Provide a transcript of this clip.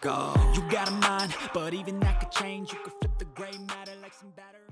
go. You got a mind, but even that could change. You could flip the gray matter like some batter.